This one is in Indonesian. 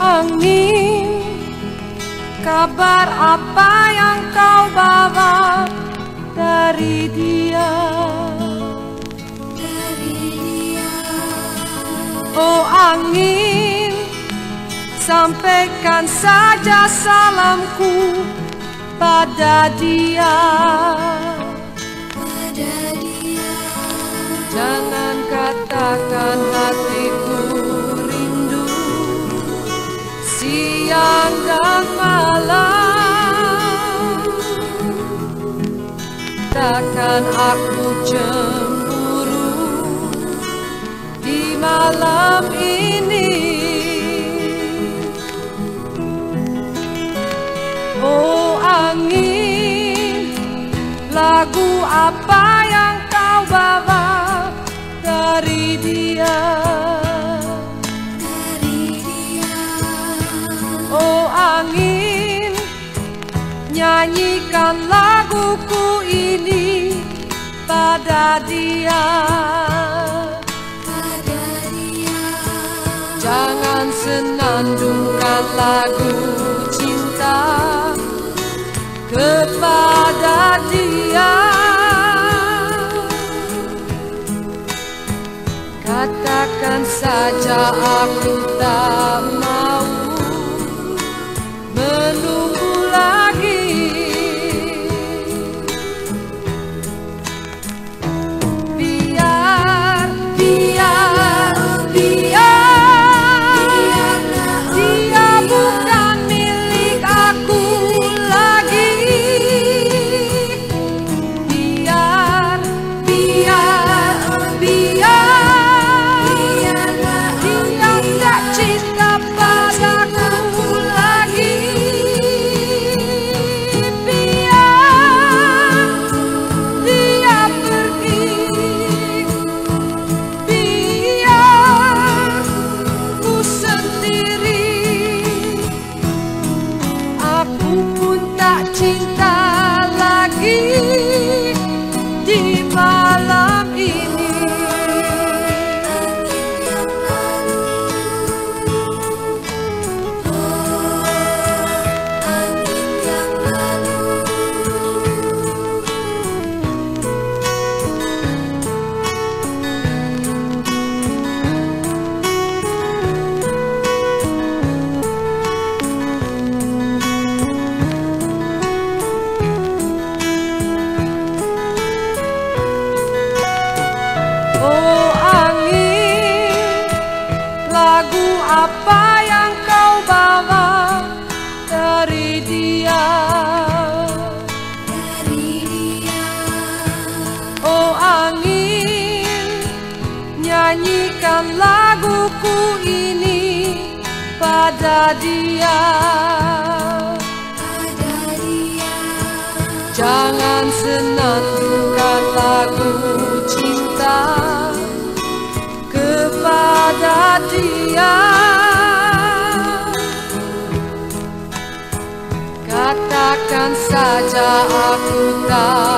angin. Kabar apa yang kau bawa dari dia? Dari dia. Oh angin. Sampaikan saja salamku pada dia. Pada dia. Jangan katakan hatiku Dan malam Takkan aku cemburu Di malam ini. Oh angin Lagu apa yang kau bawa dari dia Nyanyikan laguku ini pada dia. Pada dia. Jangan senandungkan lagu cinta kepada dia. Katakan saja aku tak apa yang kau bawa dari dia? Dari dia. Oh angin Nyanyikan laguku ini pada dia. Pada dia. Jangan senandungkan lagu cinta kepada dia saja aku tak